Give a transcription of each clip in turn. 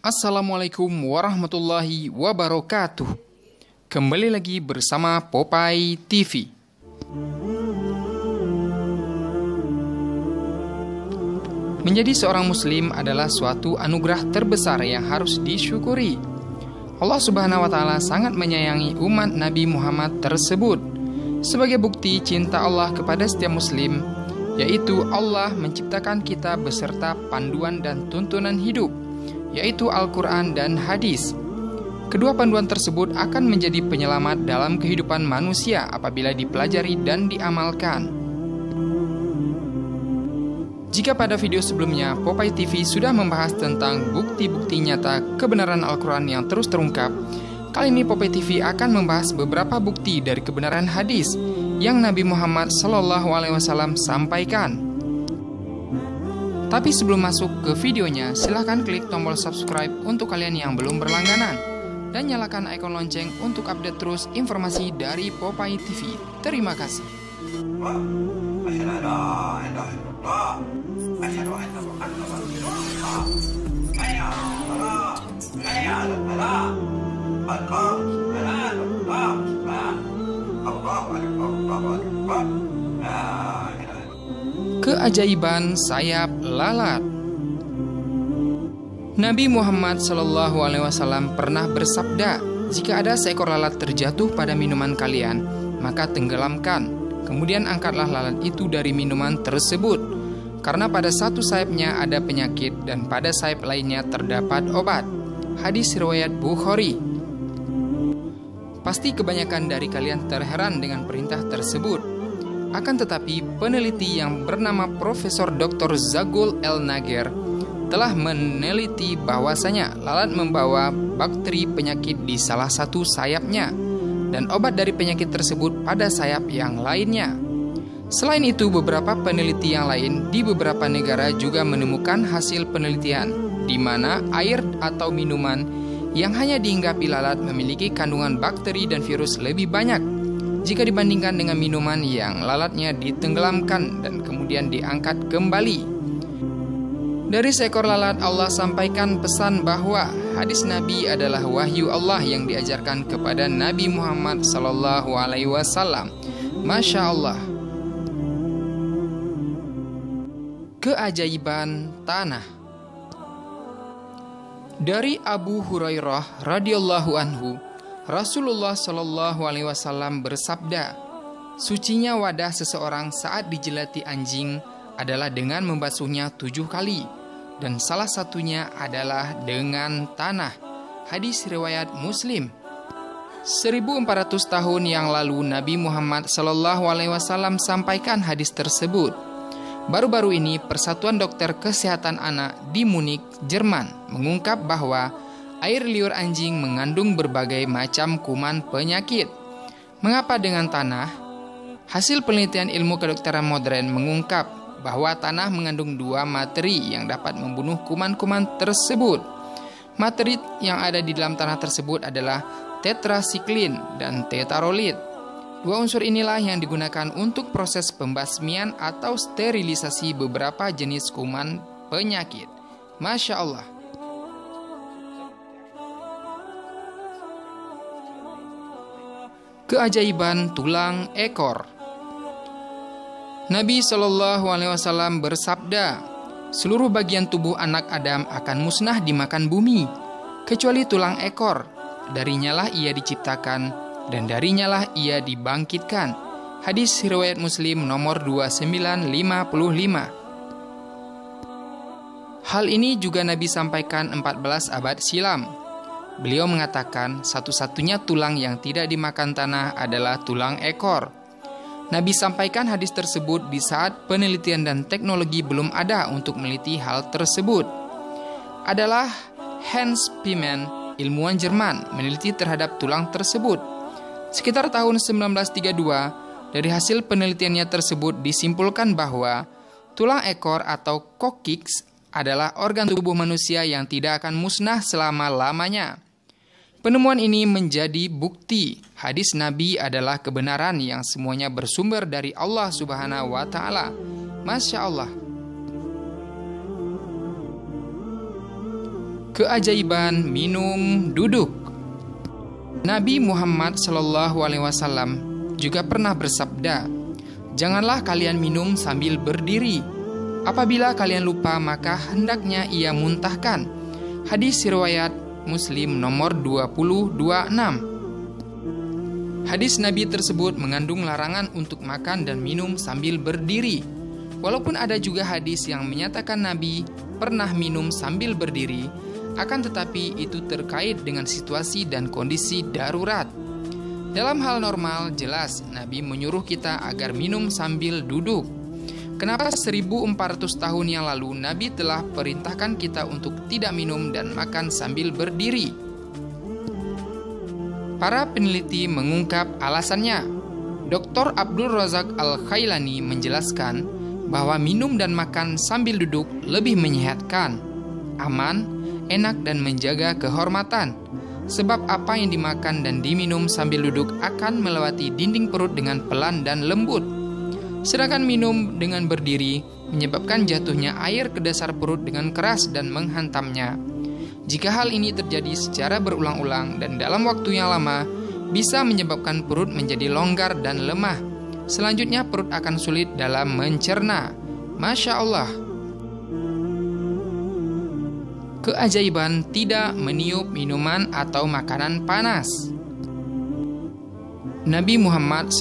Assalamualaikum warahmatullahi wabarakatuh. Kembali lagi bersama Popeye TV. Menjadi seorang muslim adalah suatu anugerah terbesar yang harus disyukuri. Allah Subhanahu wa taala sangat menyayangi umat Nabi Muhammad tersebut. Sebagai bukti cinta Allah kepada setiap muslim, yaitu Allah menciptakan kita beserta panduan dan tuntunan hidup yaitu Al-Quran dan hadis. Kedua panduan tersebut akan menjadi penyelamat dalam kehidupan manusia apabila dipelajari dan diamalkan. Jika pada video sebelumnya Popeye TV sudah membahas tentang bukti-bukti nyata kebenaran Al-Quran yang terus terungkap, kali ini Popeye TV akan membahas beberapa bukti dari kebenaran hadis yang Nabi Muhammad SAW sampaikan. Tapi sebelum masuk ke videonya, silahkan klik tombol subscribe untuk kalian yang belum berlangganan. Dan nyalakan ikon lonceng untuk update terus informasi dari Popeye TV. Terima kasih. Keajaiban sayap lalat. Nabi Muhammad Shallallahu Alaihi Wasallam pernah bersabda, jika ada seekor lalat terjatuh pada minuman kalian, maka tenggelamkan. Kemudian angkatlah lalat itu dari minuman tersebut, karena pada satu sayapnya ada penyakit dan pada sayap lainnya terdapat obat. Hadis riwayat Bukhari. Pasti kebanyakan dari kalian terheran dengan perintah tersebut. Akan tetapi, peneliti yang bernama Profesor Dr. Zagul El Nager telah meneliti bahwasanya lalat membawa bakteri penyakit di salah satu sayapnya dan obat dari penyakit tersebut pada sayap yang lainnya. Selain itu, beberapa peneliti yang lain di beberapa negara juga menemukan hasil penelitian di mana air atau minuman yang hanya dihinggapi lalat memiliki kandungan bakteri dan virus lebih banyak jika dibandingkan dengan minuman yang lalatnya ditenggelamkan dan kemudian diangkat kembali. Dari seekor lalat Allah sampaikan pesan bahwa hadis Nabi adalah wahyu Allah yang diajarkan kepada Nabi Muhammad Wasallam. Masya Allah. Keajaiban tanah. Dari Abu Hurairah radhiyallahu anhu, Rasulullah Shallallahu Alaihi Wasallam bersabda, sucinya wadah seseorang saat dijelati anjing adalah dengan membasuhnya tujuh kali, dan salah satunya adalah dengan tanah. Hadis riwayat Muslim. 1400 tahun yang lalu Nabi Muhammad Shallallahu Alaihi Wasallam sampaikan hadis tersebut. Baru-baru ini Persatuan Dokter Kesehatan Anak di Munich, Jerman mengungkap bahwa air liur anjing mengandung berbagai macam kuman penyakit. Mengapa dengan tanah? Hasil penelitian ilmu kedokteran modern mengungkap bahwa tanah mengandung dua materi yang dapat membunuh kuman-kuman tersebut. Materi yang ada di dalam tanah tersebut adalah tetrasiklin dan tetarolit. Dua unsur inilah yang digunakan untuk proses pembasmian atau sterilisasi beberapa jenis kuman penyakit. Masya Allah. Keajaiban tulang ekor. Nabi Shallallahu Alaihi Wasallam bersabda, seluruh bagian tubuh anak Adam akan musnah dimakan bumi, kecuali tulang ekor. Darinya lah ia diciptakan dan darinya lah ia dibangkitkan. Hadis riwayat Muslim nomor 2955. Hal ini juga Nabi sampaikan 14 abad silam Beliau mengatakan satu-satunya tulang yang tidak dimakan tanah adalah tulang ekor. Nabi sampaikan hadis tersebut di saat penelitian dan teknologi belum ada untuk meneliti hal tersebut. Adalah Hans Piemann, ilmuwan Jerman, meneliti terhadap tulang tersebut. Sekitar tahun 1932, dari hasil penelitiannya tersebut disimpulkan bahwa tulang ekor atau coccyx adalah organ tubuh manusia yang tidak akan musnah selama-lamanya. Penemuan ini menjadi bukti hadis Nabi adalah kebenaran yang semuanya bersumber dari Allah Subhanahu wa taala. Masya Allah. Keajaiban minum duduk. Nabi Muhammad Shallallahu Alaihi Wasallam juga pernah bersabda, "Janganlah kalian minum sambil berdiri. Apabila kalian lupa, maka hendaknya ia muntahkan." Hadis riwayat Muslim nomor 2026. Hadis Nabi tersebut mengandung larangan untuk makan dan minum sambil berdiri. Walaupun ada juga hadis yang menyatakan Nabi pernah minum sambil berdiri, akan tetapi itu terkait dengan situasi dan kondisi darurat. Dalam hal normal, jelas Nabi menyuruh kita agar minum sambil duduk. Kenapa 1400 tahun yang lalu Nabi telah perintahkan kita untuk tidak minum dan makan sambil berdiri? Para peneliti mengungkap alasannya. Dr. Abdul Razak Al-Khailani menjelaskan bahwa minum dan makan sambil duduk lebih menyehatkan, aman, enak dan menjaga kehormatan. Sebab apa yang dimakan dan diminum sambil duduk akan melewati dinding perut dengan pelan dan lembut. Sedangkan minum dengan berdiri menyebabkan jatuhnya air ke dasar perut dengan keras dan menghantamnya. Jika hal ini terjadi secara berulang-ulang dan dalam waktu yang lama, bisa menyebabkan perut menjadi longgar dan lemah Selanjutnya perut akan sulit dalam mencerna. Masya Allah. Keajaiban tidak meniup minuman atau makanan panas. Nabi Muhammad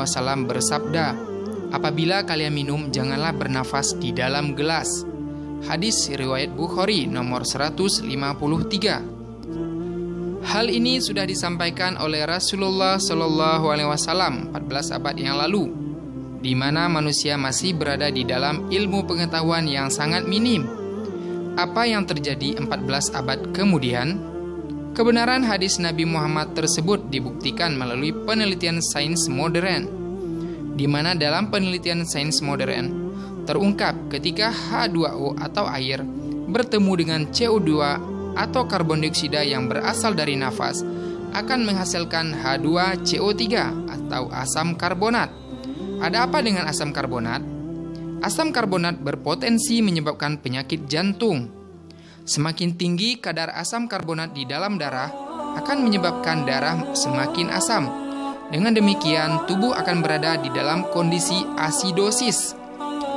Wasallam bersabda, apabila kalian minum janganlah bernafas di dalam gelas. Hadis riwayat Bukhari nomor 153. Hal ini sudah disampaikan oleh Rasulullah Shallallahu Alaihi Wasallam 14 abad yang lalu, di mana manusia masih berada di dalam ilmu pengetahuan yang sangat minim. Apa yang terjadi 14 abad kemudian? Kebenaran hadis Nabi Muhammad tersebut dibuktikan melalui penelitian sains modern, di mana dalam penelitian sains modern terungkap ketika H2O atau air bertemu dengan CO2 atau karbon dioksida yang berasal dari nafas akan menghasilkan H2CO3 atau asam karbonat. Ada apa dengan asam karbonat? Asam karbonat berpotensi menyebabkan penyakit jantung. Semakin tinggi kadar asam karbonat di dalam darah akan menyebabkan darah semakin asam. Dengan demikian, tubuh akan berada di dalam kondisi asidosis.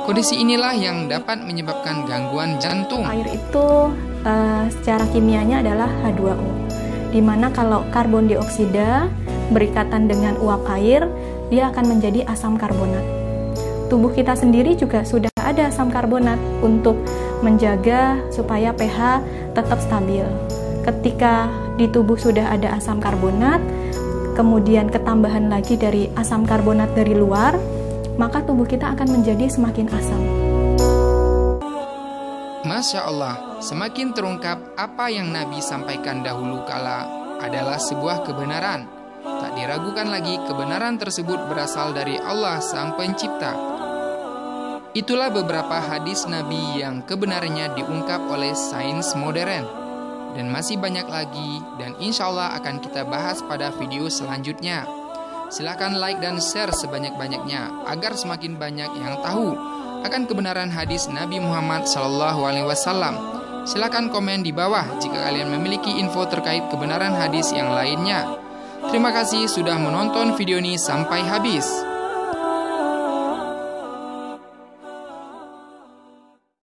Kondisi inilah yang dapat menyebabkan gangguan jantung. Air itu uh, secara kimianya adalah H2O. Di mana kalau karbon dioksida berikatan dengan uap air, dia akan menjadi asam karbonat. Tubuh kita sendiri juga sudah ada asam karbonat untuk menjaga supaya pH tetap stabil. Ketika di tubuh sudah ada asam karbonat, kemudian ketambahan lagi dari asam karbonat dari luar, maka tubuh kita akan menjadi semakin asam. Masya Allah, semakin terungkap apa yang Nabi sampaikan dahulu kala adalah sebuah kebenaran. Tak diragukan lagi kebenaran tersebut berasal dari Allah Sang Pencipta. Itulah beberapa hadis Nabi yang kebenarannya diungkap oleh sains modern. Dan masih banyak lagi dan insya Allah akan kita bahas pada video selanjutnya. Silahkan like dan share sebanyak-banyaknya agar semakin banyak yang tahu akan kebenaran hadis Nabi Muhammad Wasallam. Silakan komen di bawah jika kalian memiliki info terkait kebenaran hadis yang lainnya. Terima kasih sudah menonton video ini sampai habis.